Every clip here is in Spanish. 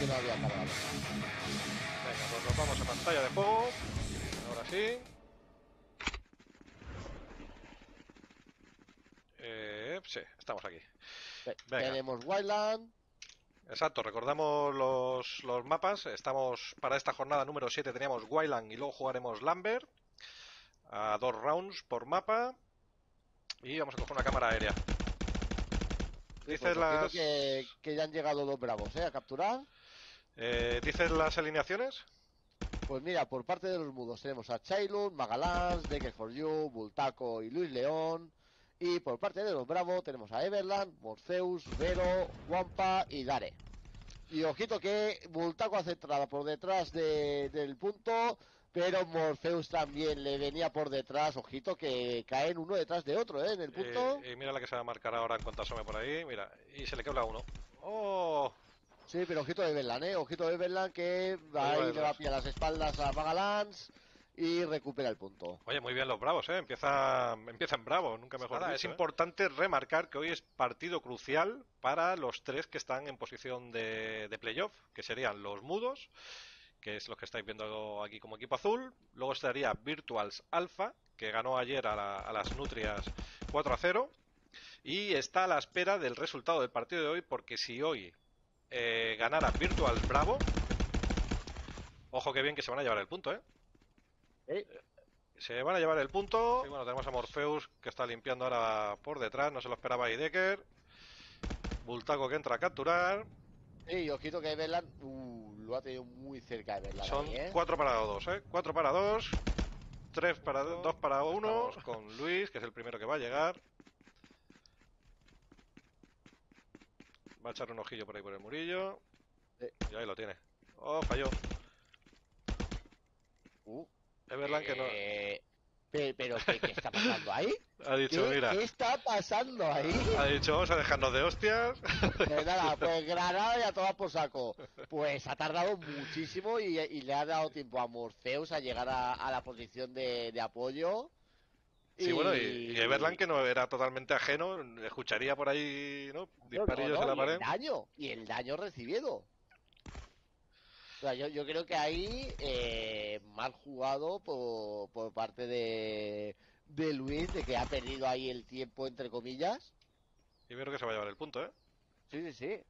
ya cargado. Venga, pues nos vamos a pantalla de juego. Ahora sí. Eh, sí, estamos aquí. Venga. Tenemos Wildland. Exacto, recordamos los, los mapas. Estamos para esta jornada número 7 teníamos Wildland y luego jugaremos Lambert. A dos rounds por mapa. Y vamos a coger una cámara aérea. Dices pues las, que, que ya han llegado los bravos, ¿eh? A capturar. eh, ¿Dices las alineaciones? Pues mira, por parte de los mudos tenemos a Chailun, Magalans, Decker for You, Bultaco y Luis León. Y por parte de los bravos tenemos a Everland, Morpheus, Vero, Wampa y Dare. Y ojito que Bultaco hace entrada por detrás de- del punto, pero Morpheus también le venía por detrás. Ojito que caen uno detrás de otro, ¿eh? En el punto. Eh, y mira la que se va a marcar ahora en cuanto asome por ahí. Mira, y se le quebra uno. ¡Oh! Sí, pero ojito de Everland, ¿eh? Ojito de Everland que va ahí le va a pillar las espaldas a Magalans y recupera el punto. Oye, muy bien los bravos, ¿eh? Empieza, empiezan bravos, nunca mejor Nada, dicho, es ¿eh? importante remarcar que hoy es partido crucial para los tres que están en posición de, de playoff, que serían los mudos, que es los que estáis viendo aquí como equipo azul. Luego estaría Virtuals Alpha, que ganó ayer a, la- a las Nutrias 4 a 0. Y está a la espera del resultado del partido de hoy, porque si hoy eh, ganara Virtuals Bravo, ojo que bien que se van a llevar el punto, ¿eh? ¿Eh? Se van a llevar el punto. Y bueno, tenemos a Morpheus que está limpiando ahora por detrás. No se lo esperaba Decker. Bultaco que entra a capturar. Sí, ojito que Everland uh, lo ha tenido muy cerca de. Son ahí, ¿eh? 4 para 2, ¿eh? 4 para 2. 3 para 2 para 1. Con Luis, que es el primero que va a llegar. Va a echar un ojillo por ahí por el murillo. Eh. Y ahí lo tiene. Oh, falló. Uh, Everland que no. Eh, pe- Pero, ¿qué, qué está pasando ahí? Ha dicho, ¿Qué, mira. qué está pasando ahí? Ha dicho, vamos a dejarnos de hostias. Pues nada, pues Granada ya toda por saco. Pues ha tardado muchísimo y, y le ha dado tiempo a Morpheus a llegar a, a la posición de, de apoyo. Sí, bueno, y, y Everland que no era totalmente ajeno, escucharía por ahí, ¿no? Disparillos No, no, en la y pared. el daño, y el daño recibido. O sea, yo, yo creo que ahí eh, mal jugado por, por parte de, de Luis, de que ha perdido ahí el tiempo, entre comillas. Y veo que se va a llevar el punto, ¿eh? Sí, sí, sí.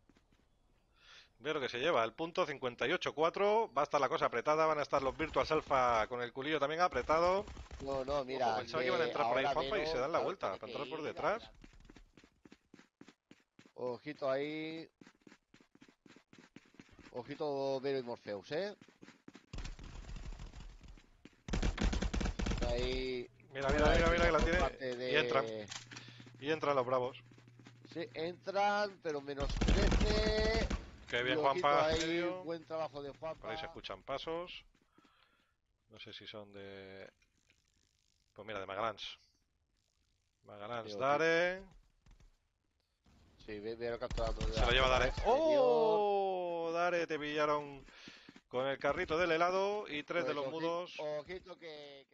Veo que se lleva el punto 58-4. Va a estar la cosa apretada, van a estar los Virtuals Alpha con el culillo también apretado. No, no, mira. Ojo, pensaba que iban a entrar por ahí Juanpa y se dan la vuelta para entrar por detrás. Ojito ahí. Ojito Vero y Morpheus, ¿eh? Ahí. Mira, mira, mira, mira que la tiene. de- Y entran, y entran los bravos. Sí, entran, pero menos 13. Qué bien, Juanpa. ahí, buen trabajo de Juanpa. Por ahí se escuchan pasos. No sé si son de. Pues mira, de Magalans. Magalans, Dare. Sí, ve- Vero capturando. Se lo lleva Dare. exterior. ¡Oh! Dare, te pillaron con el carrito del helado y tres de Pues los oji- mudos. Ojito que-